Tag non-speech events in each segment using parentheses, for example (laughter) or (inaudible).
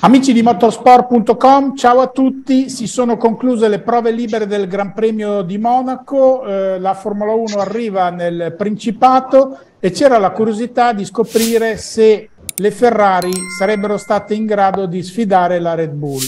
Amici di motorsport.com, ciao a tutti. Si sono concluse le prove libere del Gran Premio di Monaco. Eh, la Formula 1 arriva nel Principato e c'era la curiosità di scoprire se le Ferrari sarebbero state in grado di sfidare la Red Bull.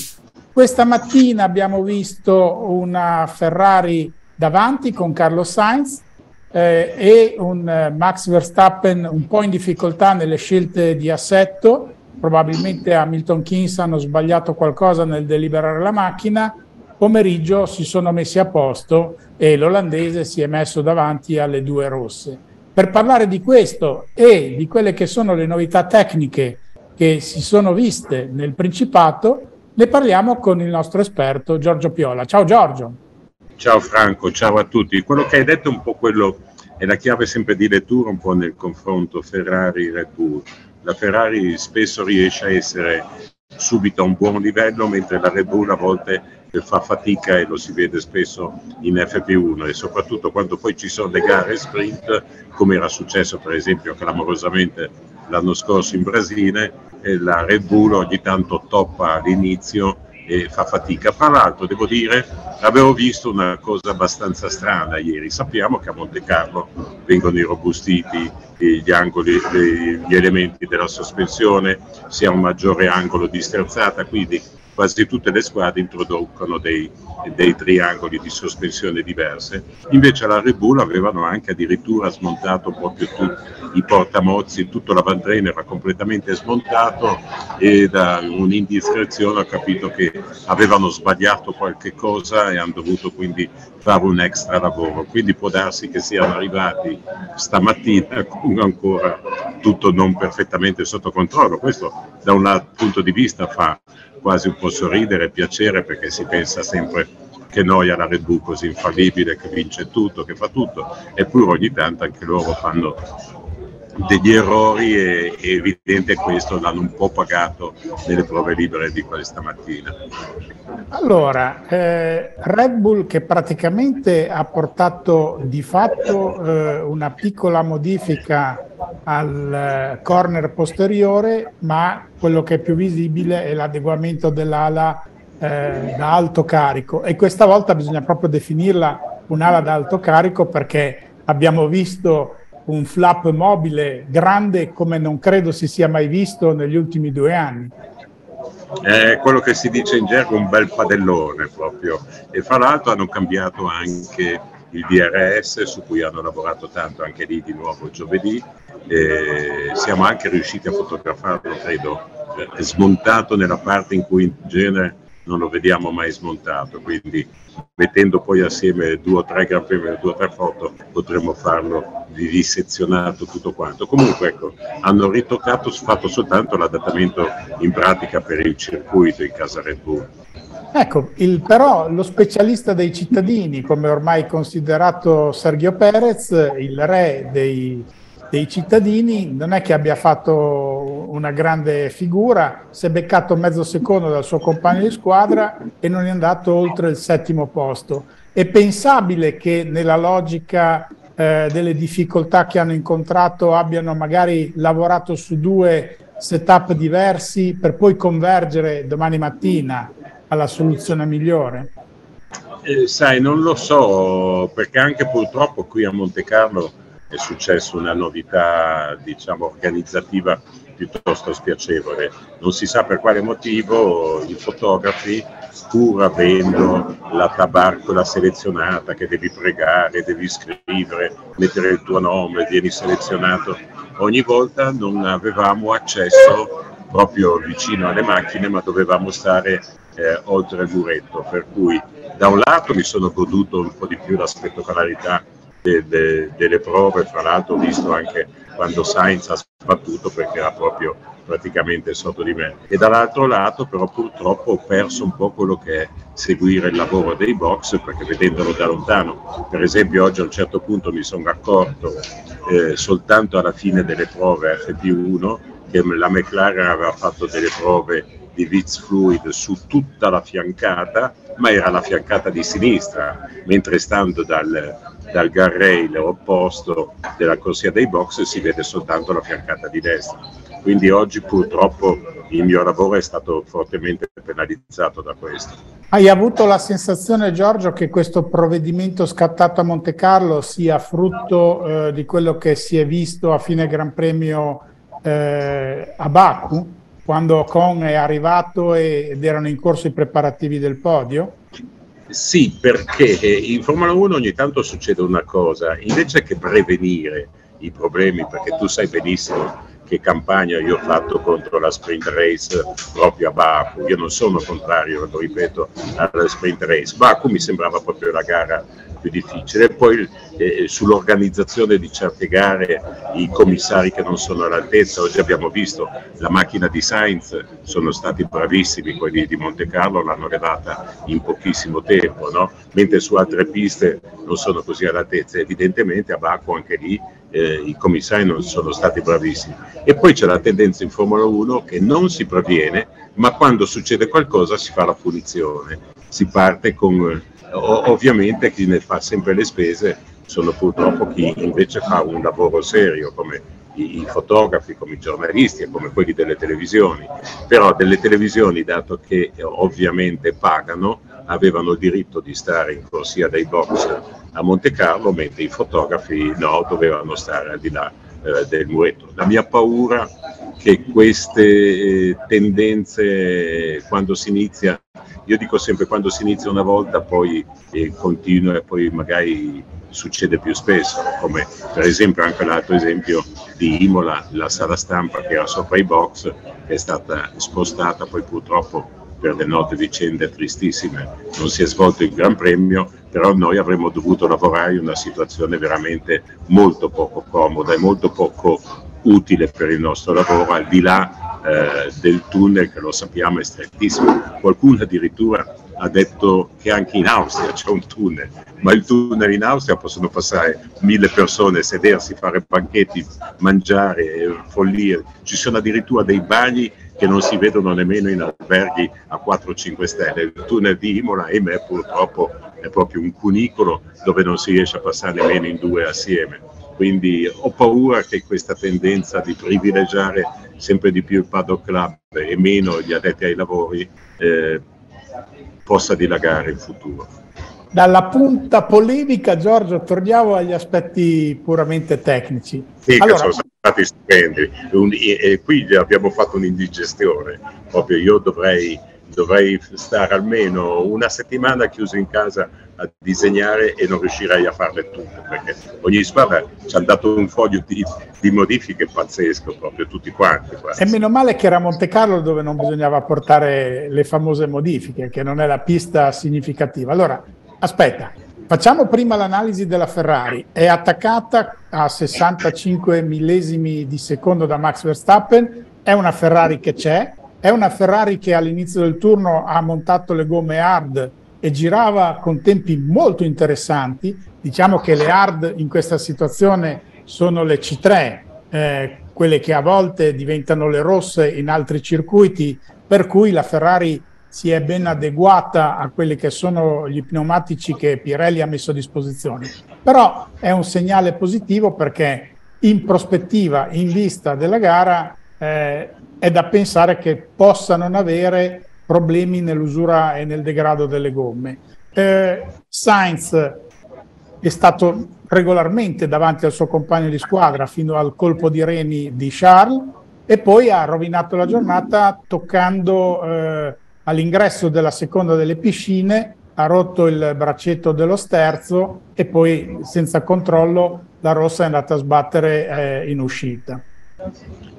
Questa mattina abbiamo visto una Ferrari davanti con Carlo Sainz eh, e un eh, Max Verstappen un po' in difficoltà nelle scelte di assetto probabilmente Hamilton Keynes hanno sbagliato qualcosa nel deliberare la macchina, pomeriggio si sono messi a posto e l'olandese si è messo davanti alle due rosse. Per parlare di questo e di quelle che sono le novità tecniche che si sono viste nel Principato, ne parliamo con il nostro esperto Giorgio Piola. Ciao Giorgio. Ciao Franco, ciao a tutti. Quello che hai detto è un po' quello, è la chiave sempre di lettura un po' nel confronto Ferrari-Red Bull la Ferrari spesso riesce a essere subito a un buon livello, mentre la Red Bull a volte fa fatica e lo si vede spesso in FP1 e soprattutto quando poi ci sono le gare sprint, come era successo per esempio clamorosamente l'anno scorso in Brasile, la Red Bull ogni tanto toppa all'inizio e fa fatica. Tra l'altro devo dire, avevo visto una cosa abbastanza strana ieri, sappiamo che a Monte Carlo vengono irrobustiti gli angoli, gli elementi della sospensione, si ha un maggiore angolo di sterzata, quindi quasi tutte le squadre introducono dei, dei, triangoli di sospensione diverse. Invece la Red Bull avevano anche addirittura smontato proprio tutti i portamozzi, tutto l'avantrain era completamente smontato e da un'indiscrezione ho capito che avevano sbagliato qualche cosa e hanno dovuto quindi fare un extra lavoro. Quindi può darsi che siano arrivati stamattina (laughs) con ancora tutto non perfettamente sotto controllo. Questo da un punto di vista fa quasi un po' sorridere e piacere perché si pensa sempre che noi alla Red Bull così infallibile, che vince tutto, che fa tutto, eppure ogni tanto anche loro fanno degli errori e è evidente questo l'hanno un po' pagato nelle prove libere di questa mattina. Allora, eh, Red Bull che praticamente ha portato di fatto eh, una piccola modifica al eh, corner posteriore, ma quello che è più visibile è l'adeguamento dell'ala eh, da alto carico e questa volta bisogna proprio definirla un'ala da alto carico perché abbiamo visto un flap mobile grande come non credo si sia mai visto negli ultimi due anni. È quello che si dice in gergo un bel padellone proprio e fra l'altro hanno cambiato anche il DRS su cui hanno lavorato tanto anche lì di nuovo giovedì e siamo anche riusciti a fotografarlo credo eh, smontato nella parte in cui in genere non lo vediamo mai smontato, quindi mettendo poi assieme due o tre gran premi, due o tre foto, potremmo farlo di dissezionato tutto quanto. Comunque ecco, hanno ritoccato, fatto soltanto l'adattamento in pratica per il circuito in casa Red Bull. Ecco, il, però lo specialista dei cittadini, come ormai considerato Sergio Perez, il re dei dei cittadini, non è che abbia fatto una grande figura, si è beccato mezzo secondo dal suo compagno di squadra e non è andato oltre il settimo posto. È pensabile che nella logica eh, delle difficoltà che hanno incontrato abbiano magari lavorato su due setup diversi per poi convergere domani mattina alla soluzione migliore? Eh, sai, non lo so, perché anche purtroppo qui a Monte Carlo è successa una novità diciamo, organizzativa piuttosto spiacevole. Non si sa per quale motivo i fotografi, pur avendo la tabarcola selezionata che devi pregare, devi scrivere, mettere il tuo nome, vieni selezionato, ogni volta non avevamo accesso proprio vicino alle macchine, ma dovevamo stare eh, oltre il muretto. Per cui da un lato mi sono goduto un po' di più la spettacolarità de, de, delle prove, fra l'altro ho visto anche quando Sainz ha sbattuto perché era proprio praticamente sotto di me. E dall'altro lato però purtroppo ho perso un po' quello che è seguire il lavoro dei box perché vedendolo da lontano, per esempio oggi a un certo punto mi sono accorto eh, soltanto alla fine delle prove FP1 che la McLaren aveva fatto delle prove di Vitz Fluid su tutta la fiancata, ma era la fiancata di sinistra, mentre stando dal, dal guardrail opposto della corsia dei box si vede soltanto la fiancata di destra. Quindi oggi purtroppo il mio lavoro è stato fortemente penalizzato da questo. Hai avuto la sensazione, Giorgio, che questo provvedimento scattato a Monte Carlo sia frutto eh, di quello che si è visto a fine Gran Premio eh, a Baku, quando Ocon è arrivato ed erano in corso i preparativi del podio? Sì, perché in Formula 1 ogni tanto succede una cosa, invece che prevenire i problemi, perché tu sai benissimo che campagna io ho fatto contro la sprint race proprio a Baku, io non sono contrario, lo ripeto, alla sprint race, Baku mi sembrava proprio la gara più difficile. Poi eh, sull'organizzazione di certe gare i commissari che non sono all'altezza, oggi abbiamo visto la macchina di Sainz, sono stati bravissimi, quelli di Monte Carlo l'hanno levata in pochissimo tempo, no? mentre su altre piste non sono così all'altezza. Evidentemente a Baku anche lì eh, i commissari non sono stati bravissimi. E poi c'è la tendenza in Formula 1 che non si previene, ma quando succede qualcosa si fa la punizione, si parte con ovviamente chi ne fa sempre le spese sono purtroppo chi invece fa un lavoro serio come i, fotografi, come i giornalisti e come quelli delle televisioni, però delle televisioni, dato che ovviamente pagano, avevano il diritto di stare in corsia dei box a Monte Carlo, mentre i fotografi no, dovevano stare al di là eh, del muretto. La mia paura è che queste eh, tendenze, quando si inizia io dico sempre quando si inizia una volta poi eh, continua e poi magari succede più spesso, come per esempio anche l'altro esempio di Imola, la sala stampa che era sopra i box è stata spostata poi purtroppo per le note vicende tristissime non si è svolto il Gran Premio, però noi avremmo dovuto lavorare in una situazione veramente molto poco comoda e molto poco utile per il nostro lavoro, al di là eh, del tunnel che lo sappiamo è strettissimo. Qualcuno addirittura ha detto che anche in Austria c'è un tunnel, ma il tunnel in Austria possono passare mille persone, sedersi, fare banchetti, mangiare, follie. Ci sono addirittura dei bagni che non si vedono nemmeno in alberghi a 4-5 stelle. Il tunnel di Imola, ahimè, purtroppo è proprio un cunicolo dove non si riesce a passare nemmeno in due assieme. Quindi ho paura che questa tendenza di privilegiare sempre di più il paddock club e meno gli addetti ai lavori eh, possa dilagare in futuro. Dalla punta polemica, Giorgio, torniamo agli aspetti puramente tecnici. Sì, allora... sono stati stupendi. e qui abbiamo fatto un'indigestione. Proprio io dovrei dovrei stare almeno una settimana chiuso in casa a disegnare e non riuscirei a farle tutte perché ogni squadra ci ha dato un foglio di, di modifiche pazzesco proprio tutti quanti quasi. e meno male che era Monte Carlo dove non bisognava portare le famose modifiche che non è la pista significativa allora aspetta facciamo prima l'analisi della Ferrari è attaccata a 65 millesimi di secondo da Max Verstappen è una Ferrari che c'è è una Ferrari che all'inizio del turno ha montato le gomme hard e girava con tempi molto interessanti. Diciamo che le hard in questa situazione sono le C3, eh, quelle che a volte diventano le rosse in altri circuiti, per cui la Ferrari si è ben adeguata a quelli che sono gli pneumatici che Pirelli ha messo a disposizione. Però è un segnale positivo perché in prospettiva, in vista della gara, eh, è da pensare che possa non avere problemi nell'usura e nel degrado delle gomme. Eh, Sainz è stato regolarmente davanti al suo compagno di squadra fino al colpo di reni di Charles e poi ha rovinato la giornata toccando eh, all'ingresso della seconda delle piscine, ha rotto il braccetto dello sterzo e poi senza controllo la rossa è andata a sbattere eh, in uscita.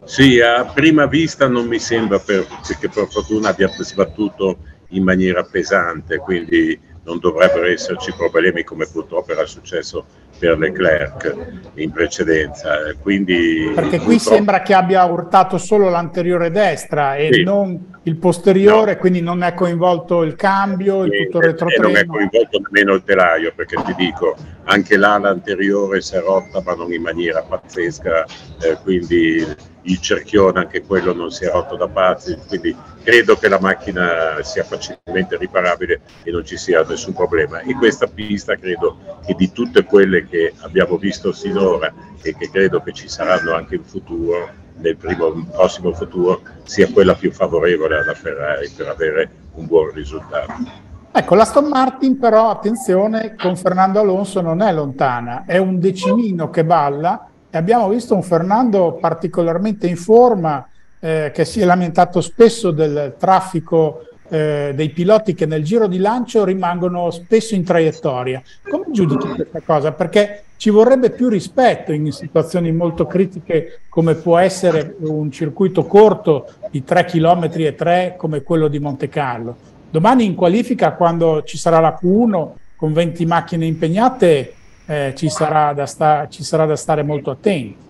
Sì, a prima vista non mi sembra per, che per fortuna abbia sbattuto in maniera pesante, quindi non dovrebbero esserci problemi come purtroppo era successo per Leclerc in precedenza. Quindi, Perché qui purtroppo... sembra che abbia urtato solo l'anteriore destra e sì. non il posteriore, no. quindi non è coinvolto il cambio, il tutto il retrotreno. E non è coinvolto nemmeno il telaio, perché ti dico, anche l'ala anteriore si è rotta ma non in maniera pazzesca, eh, quindi il cerchione anche quello non si è rotto da pazzi, quindi credo che la macchina sia facilmente riparabile e non ci sia nessun problema. E questa pista credo che di tutte quelle che abbiamo visto sinora e che credo che ci saranno anche in futuro, nel primo, prossimo futuro, sia quella più favorevole alla Ferrari per avere un buon risultato. Ecco, l'Aston Martin però, attenzione, con Fernando Alonso non è lontana, è un decimino che balla e abbiamo visto un Fernando particolarmente in forma eh, che si è lamentato spesso del traffico eh, dei piloti che nel giro di lancio rimangono spesso in traiettoria. Come giudichi questa cosa? Perché ci vorrebbe più rispetto in situazioni molto critiche come può essere un circuito corto di 3 km e 3 come quello di Monte Carlo Domani in qualifica, quando ci sarà la Q1 con 20 macchine impegnate, eh, ci, sarà sta- ci, sarà da stare molto attenti.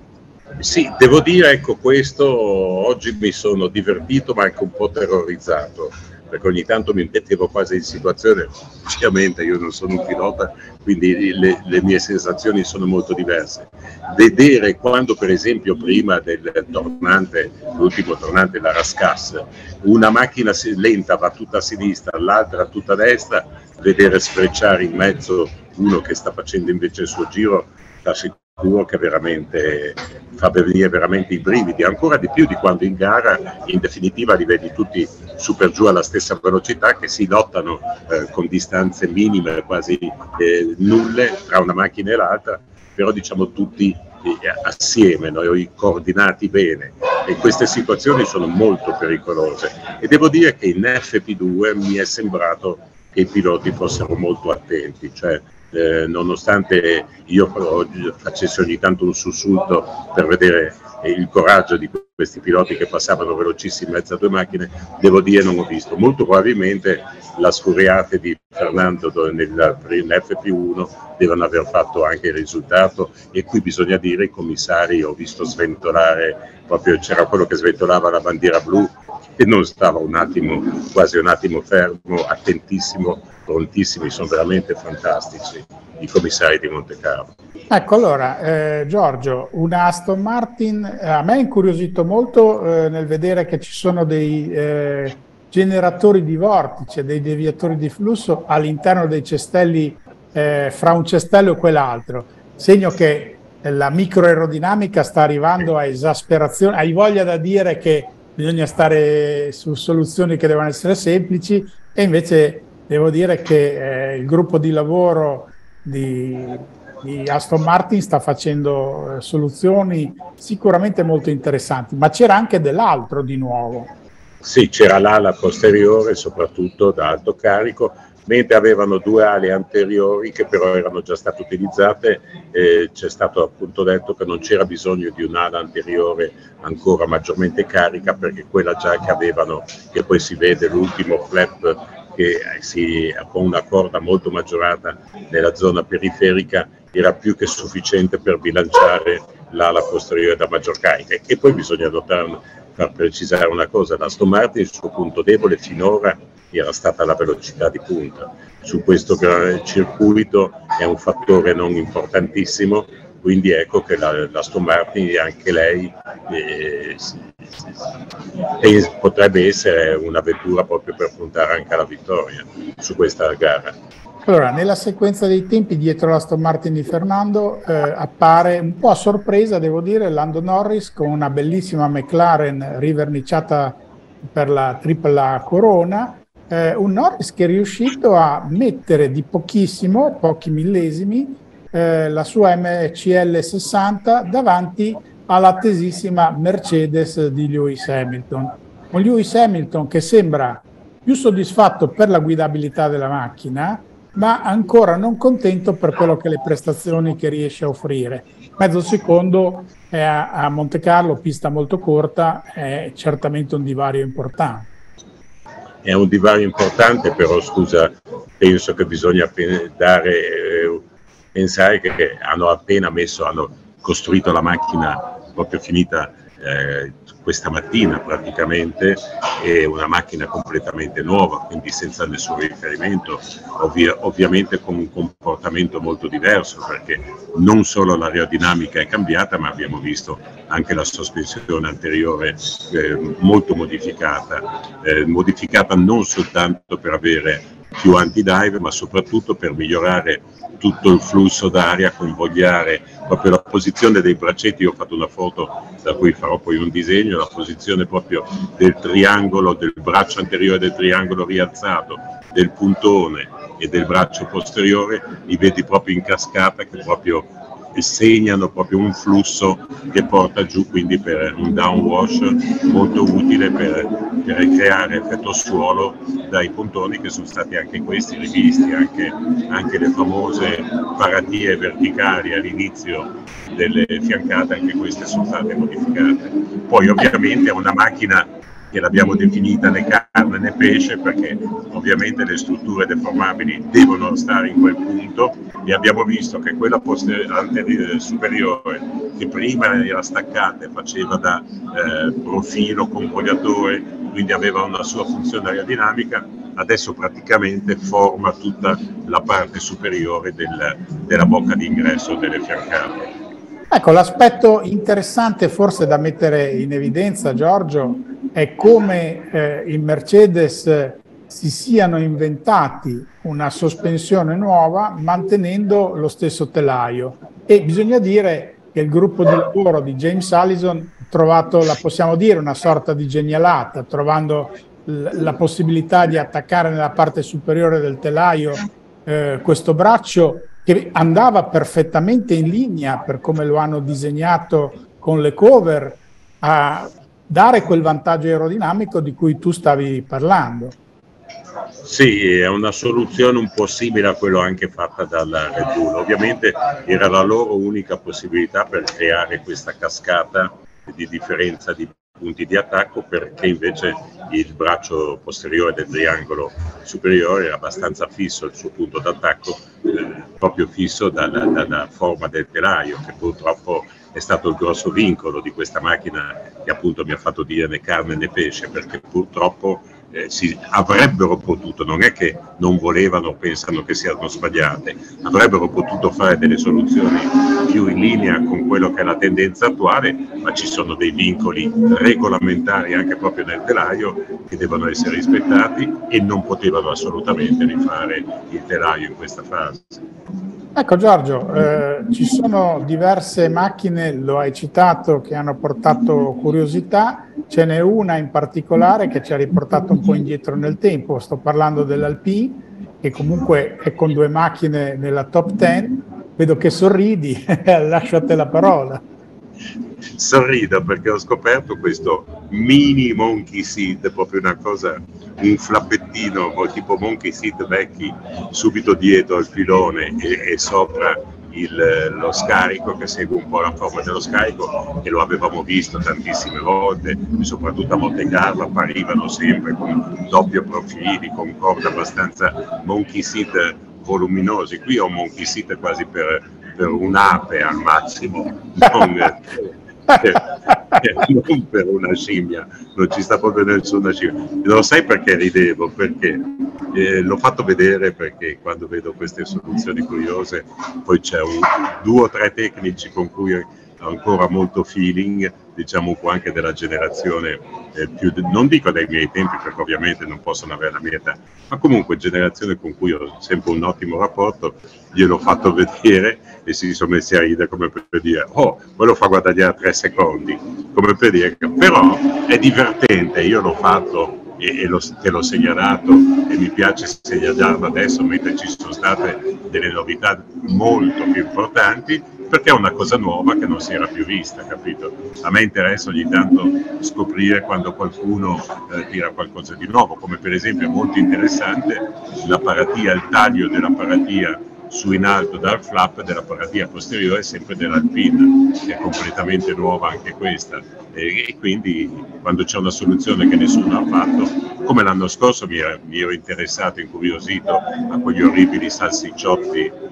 Sì, devo dire, ecco, questo oggi mi sono divertito ma anche un po' terrorizzato perché ogni tanto mi mettevo quasi in situazione, ovviamente io non sono un pilota, quindi le, le, mie sensazioni sono molto diverse. Vedere quando per esempio prima del tornante, l'ultimo tornante, la Rascasse, una macchina lenta va tutta a sinistra, l'altra tutta a destra, vedere sfrecciare in mezzo uno che sta facendo invece il suo giro, da sicuro che veramente fa venire veramente i brividi, ancora di più di quando in gara in definitiva li vedi tutti su per giù alla stessa velocità che si lottano eh, con distanze minime, quasi eh, nulle tra una macchina e l'altra, però diciamo tutti eh, assieme, noi coordinati bene. E queste situazioni sono molto pericolose. E devo dire che in FP2 mi è sembrato che i piloti fossero molto attenti, cioè eh, nonostante io facessi ogni tanto un sussulto per vedere il coraggio di questi piloti che passavano velocissimi in mezzo a due macchine, devo dire non ho visto. Molto probabilmente la scuriate di Fernando nell'FP1 devono aver fatto anche il risultato e qui bisogna dire i commissari ho visto sventolare, proprio c'era quello che sventolava la bandiera blu e non stava un attimo, quasi un attimo fermo, attentissimo, prontissimi, sono veramente fantastici i commissari di Monte Carlo. Ecco, allora, eh, Giorgio, una Aston Martin, eh, a me è incuriosito molto eh, nel vedere che ci sono dei eh, generatori di vortice, dei deviatori di flusso all'interno dei cestelli eh, fra un cestello e quell'altro, segno che la microaerodinamica sta arrivando a esasperazione, hai voglia da dire che bisogna stare su soluzioni che devono essere semplici e invece devo dire che eh, il gruppo di lavoro di, di Aston Martin sta facendo eh, soluzioni sicuramente molto interessanti, ma c'era anche dell'altro di nuovo. Sì, c'era l'ala posteriore soprattutto da alto carico, mentre avevano due ali anteriori che però erano già state utilizzate, eh, c'è stato appunto detto che non c'era bisogno di un'ala anteriore ancora maggiormente carica perché quella già che avevano, che poi si vede l'ultimo flap che si, con una corda molto maggiorata nella zona periferica era più che sufficiente per bilanciare l'ala posteriore da maggior carica. E poi bisogna notare, far precisare una cosa, l'Aston Martin il suo punto debole finora era stata la velocità di punta. Su questo circuito è un fattore non importantissimo, quindi ecco che la, la Aston Martin anche lei eh, potrebbe essere una vettura proprio per puntare anche alla vittoria su questa gara. Allora, nella sequenza dei tempi dietro la Aston Martin di Fernando eh, appare un po' a sorpresa, devo dire, Lando Norris con una bellissima McLaren riverniciata per la tripla corona, eh, un Norris che è riuscito a mettere di pochissimo, pochi millesimi, eh, la sua MCL 60 davanti all'attesissima Mercedes di Lewis Hamilton. Un Lewis Hamilton che sembra più soddisfatto per la guidabilità della macchina, ma ancora non contento per quello che le prestazioni che riesce a offrire. Mezzo secondo a, a Monte Carlo, pista molto corta, è certamente un divario importante. È un divario importante, però scusa, penso che bisogna dare, eh, pensare che hanno appena messo, hanno costruito la macchina proprio finita eh, questa mattina praticamente, è una macchina completamente nuova, quindi senza nessun riferimento, ovvia, ovviamente con un comportamento molto diverso, perché non solo l'aerodinamica è cambiata, ma abbiamo visto anche la sospensione anteriore eh, molto modificata, eh, modificata non soltanto per avere più anti-dive, ma soprattutto per migliorare tutto il flusso d'aria, convogliare proprio la posizione dei braccetti. Io ho fatto una foto da cui farò poi un disegno, la posizione proprio del triangolo, del braccio anteriore del triangolo rialzato, del puntone e del braccio posteriore, li vedi proprio in cascata che proprio segnano proprio un flusso che porta giù quindi per un downwash molto utile per, per creare effetto suolo dai puntoni che sono stati anche questi rivisti, anche, anche le famose paratie verticali all'inizio delle fiancate, anche queste sono state modificate. Poi ovviamente è una macchina che l'abbiamo definita né carne né pesce perché ovviamente le strutture deformabili devono stare in quel punto e abbiamo visto che quella superiore che prima era staccata e faceva da eh, profilo convogliatore quindi aveva una sua funzione aerodinamica adesso praticamente forma tutta la parte superiore del, della bocca d'ingresso delle fiancate. Ecco, l'aspetto interessante forse da mettere in evidenza, Giorgio, è come eh, il Mercedes si siano inventati una sospensione nuova mantenendo lo stesso telaio. E bisogna dire che il gruppo di lavoro di James Allison ha trovato, la possiamo dire, una sorta di genialata, trovando la possibilità di attaccare nella parte superiore del telaio eh, questo braccio che andava perfettamente in linea per come lo hanno disegnato con le cover a dare quel vantaggio aerodinamico di cui tu stavi parlando. Sì, è una soluzione un po' simile a quello anche fatta dalla Red Bull. Ovviamente era la loro unica possibilità per creare questa cascata di differenza di punti di attacco perché invece il braccio posteriore del triangolo superiore era abbastanza fisso il suo punto d'attacco, eh, proprio fisso dalla, dalla forma del telaio che purtroppo è stato il grosso vincolo di questa macchina che appunto mi ha fatto dire né carne né pesce perché purtroppo eh, si avrebbero potuto, non è che non volevano, pensano che siano sbagliate, avrebbero potuto fare delle soluzioni più in linea con quello che è la tendenza attuale, ma ci sono dei vincoli regolamentari anche proprio nel telaio che devono essere rispettati e non potevano assolutamente rifare il telaio in questa fase. Ecco Giorgio, eh, ci sono diverse macchine, lo hai citato, che hanno portato curiosità, ce n'è una in particolare che ci ha riportato un po' indietro nel tempo, sto parlando dell'Alpine, che comunque è con due macchine nella top 10, vedo che sorridi, (laughs) lascio a te la parola sorrido perché ho scoperto questo mini monkey seat, proprio una cosa, un flappettino tipo monkey seat vecchi, subito dietro al filone e, e sopra il, lo scarico che segue un po' la forma dello scarico e lo avevamo visto tantissime volte, soprattutto a Monte Carlo apparivano sempre con doppio profili, con corde abbastanza monkey seat voluminosi. Qui ho un monkey seat quasi per, per un'ape al massimo, non, (laughs) non per una scimmia, non ci sta proprio nessuna scimmia. Lo sai perché ridevo? Perché eh, l'ho fatto vedere perché quando vedo queste soluzioni curiose poi c'è un, due o tre tecnici con cui ancora molto feeling, diciamo po' anche della generazione eh, più, non dico dai miei tempi perché ovviamente non possono avere la mia età, ma comunque generazione con cui ho sempre un ottimo rapporto, gliel'ho fatto vedere e si sono messi a ridere come per dire, oh, quello fa guadagnare tre secondi, come per dire, però è divertente, io l'ho fatto e, e lo, te l'ho segnalato e mi piace segnalarlo adesso mentre ci sono state delle novità molto più importanti perché è una cosa nuova che non si era più vista, capito? A me interessa ogni tanto scoprire quando qualcuno eh, tira qualcosa di nuovo, come per esempio è molto interessante la paratia, il taglio della paratia su in alto dal flap della paratia posteriore sempre dell'Alpine, che è completamente nuova anche questa. E, e quindi quando c'è una soluzione che nessuno ha fatto, come l'anno scorso mi, mi ero interessato, incuriosito a quegli orribili salsicciotti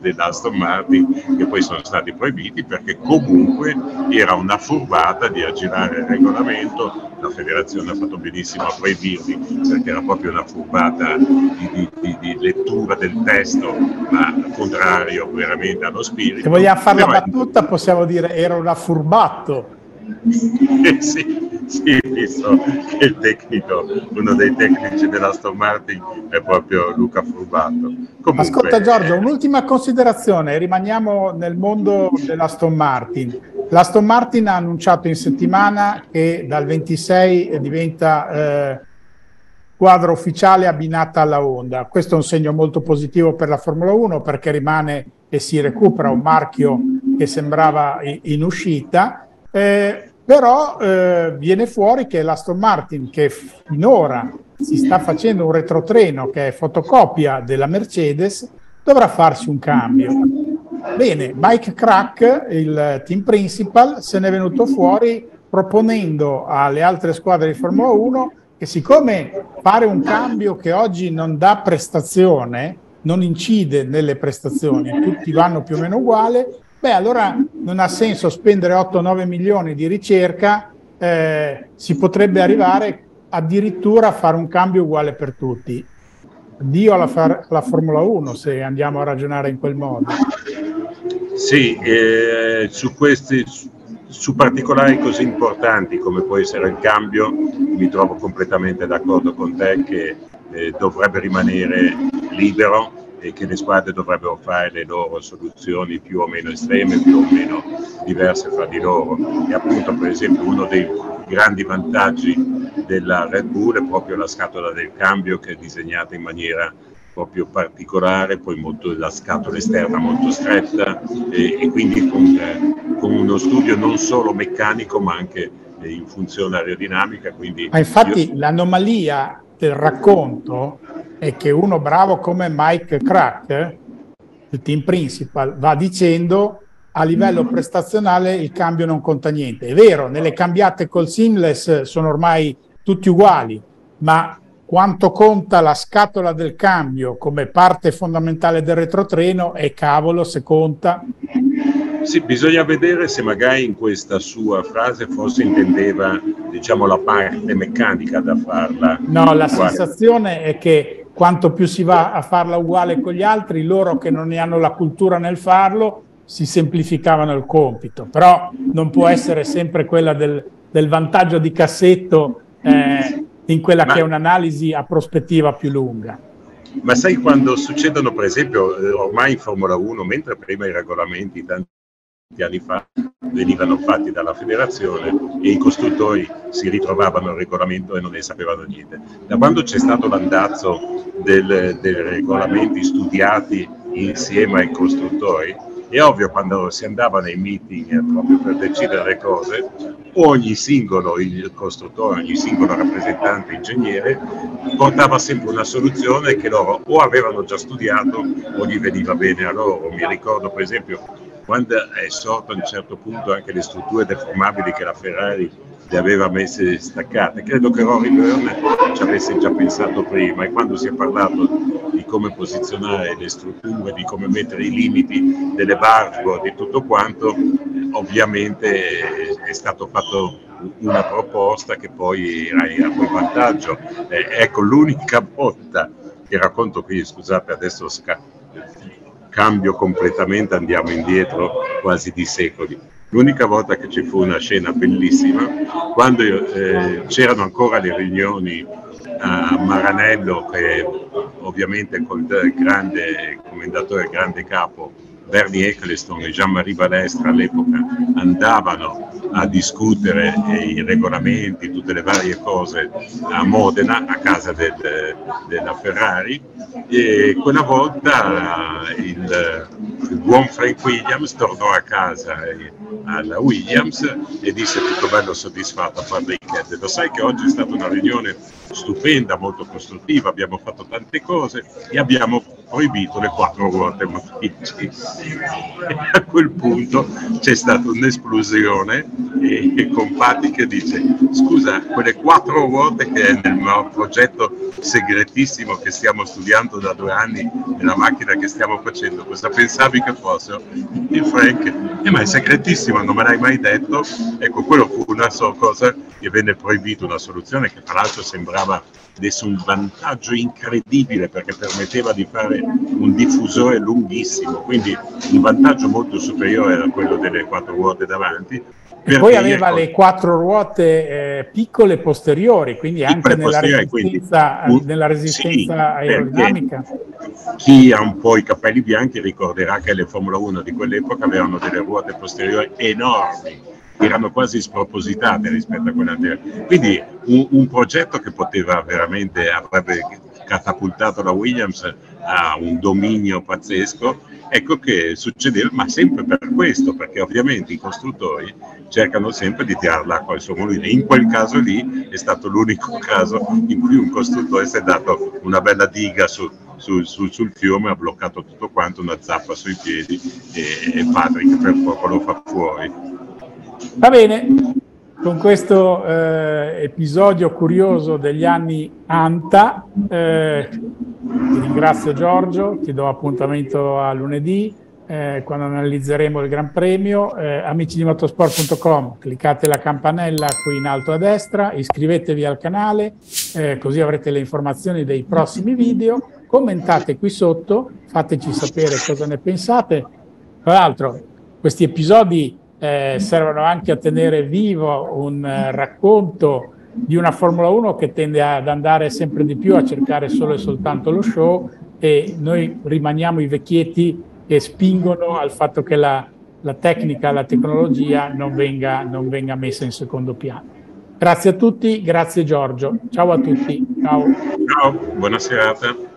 dell'Aston Martin che poi sono stati proibiti perché comunque era una furbata di aggirare il regolamento. La federazione ha fatto benissimo a proibirli perché era proprio una furbata di, di, di lettura del testo ma contrario veramente allo spirito. Se vogliamo fare la battuta possiamo dire era un furbatto (laughs) eh sì, sì, visto che il tecnico, uno dei tecnici dell'Aston Martin è proprio Luca Furbato. Comunque, Ascolta Giorgio, un'ultima considerazione, rimaniamo nel mondo dell'Aston Martin. L'Aston Martin ha annunciato in settimana che dal 26 diventa eh, squadra ufficiale abbinata alla Honda. Questo è un segno molto positivo per la Formula 1 perché rimane e si recupera un marchio che sembrava in uscita eh, però eh, viene fuori che l'Aston Martin, che finora si sta facendo un retrotreno che è fotocopia della Mercedes, dovrà farsi un cambio. Bene, Mike Crack, il team principal, se ne è venuto fuori proponendo alle altre squadre di Formula 1 che siccome fare un cambio che oggi non dà prestazione, non incide nelle prestazioni, tutti vanno più o meno uguali, beh allora non ha senso spendere 8-9 milioni di ricerca, eh, si potrebbe arrivare addirittura a fare un cambio uguale per tutti. Dio alla, far, alla Formula 1 se andiamo a ragionare in quel modo. Sì, eh, su questi su particolari così importanti come può essere il cambio mi trovo completamente d'accordo con te che eh, dovrebbe rimanere libero e che le squadre dovrebbero fare le loro soluzioni più o meno estreme, più o meno diverse fra di loro. E appunto per esempio uno dei grandi vantaggi della Red Bull è proprio la scatola del cambio che è disegnata in maniera proprio particolare, poi molto, la scatola esterna molto stretta e, e quindi con, eh, con, uno studio non solo meccanico ma anche eh, in funzione aerodinamica. Quindi ma infatti io... l'anomalia del racconto è che uno bravo come Mike Crack, il team principal, va dicendo a livello prestazionale il cambio non conta niente. È vero, nelle cambiate col seamless sono ormai tutti uguali, ma quanto conta la scatola del cambio come parte fondamentale del retrotreno e cavolo se conta sì, bisogna vedere se magari in questa sua frase forse intendeva diciamo, la parte meccanica da farla. No, la sensazione è che quanto più si va a farla uguale con gli altri, loro che non ne hanno la cultura nel farlo, si semplificavano il compito. Però non può essere sempre quella del, del vantaggio di cassetto eh, in quella Ma... che è un'analisi a prospettiva più lunga. Ma sai quando succedono, per esempio, eh, ormai in Formula 1, mentre prima i regolamenti, tanti anni fa venivano fatti dalla federazione e i costruttori si ritrovavano il regolamento e non ne sapevano niente. Da quando c'è stato l'andazzo dei regolamenti studiati insieme ai costruttori, è ovvio quando si andava nei meeting proprio per decidere le cose, ogni singolo il costruttore, ogni singolo rappresentante ingegnere portava sempre una soluzione che loro o avevano già studiato o gli veniva bene a loro. Mi ricordo per esempio quando è sorto a un certo punto anche le strutture deformabili che la Ferrari le aveva messe staccate. Credo che Rory Byrne ci avesse già pensato prima e quando si è parlato di come posizionare le strutture, di come mettere i limiti delle barge, di tutto quanto, ovviamente è stato fatto una proposta che poi era poi vantaggio. Eh, ecco, l'unica volta che racconto qui, scusate, adesso scappo cambio completamente, andiamo indietro quasi di secoli. L'unica volta che ci fu una scena bellissima, quando eh, c'erano ancora le riunioni a Maranello, che ovviamente col grande commendatore, grande capo Bernie Eccleston e Jean-Marie Balestra all'epoca andavano a discutere i regolamenti, tutte le varie cose a Modena, a casa del, della Ferrari e quella volta il, il, buon Frank Williams tornò a casa alla Williams e disse tutto bello soddisfatto a fare dei. Lo sai che oggi è stata una riunione stupenda, molto costruttiva, abbiamo fatto tante cose e abbiamo proibito le quattro ruote motrici. (laughs) E a quel punto c'è stata un'esplosione e, e con Patti che dice scusa, quelle quattro ruote che è nel mio progetto segretissimo che stiamo studiando da due anni nella macchina che stiamo facendo, cosa pensavi che fossero? E Frank, eh, ma è segretissimo, non me l'hai mai detto. Ecco, quello fu una so cosa che venne proibito, una soluzione che tra l'altro sembrava desse un vantaggio incredibile perché permetteva di fare un diffusore lunghissimo, quindi un vantaggio molto superiore a quello delle quattro ruote davanti. E poi aveva ecco, le quattro ruote eh, piccole posteriori, quindi anche nella resistenza, quindi, nella resistenza sì, aerodinamica. Chi ha un po' i capelli bianchi ricorderà che le Formula 1 di quell'epoca avevano delle ruote posteriori enormi erano quasi spropositate rispetto a quelle anteriori. Quindi un, un, progetto che poteva veramente, avrebbe catapultato la Williams a un dominio pazzesco, ecco che succedeva, ma sempre per questo, perché ovviamente i costruttori cercano sempre di tirare l'acqua al suo mulino. In quel caso lì è stato l'unico (laughs) caso in cui un costruttore si è dato una bella diga su, su, su, sul fiume, ha bloccato tutto quanto, una zappa sui piedi e, e Patrick per poco lo fa fuori. Va bene, con questo eh, episodio curioso degli anni ANTA, eh, ti ringrazio Giorgio, ti do appuntamento a lunedì eh, quando analizzeremo il Gran Premio. Eh, amici di motorsport.com, cliccate la campanella qui in alto a destra, iscrivetevi al canale, eh, così avrete le informazioni dei prossimi video. Commentate qui sotto, fateci sapere cosa ne pensate. Tra l'altro, questi episodi eh, servono anche a tenere vivo un eh, racconto di una Formula 1 che tende ad andare sempre di più a cercare solo e soltanto lo show e noi rimaniamo i vecchietti che spingono al fatto che la, la tecnica, la tecnologia non venga, non venga messa in secondo piano. Grazie a tutti, grazie Giorgio. Ciao a tutti. Ciao. Ciao, buona serata.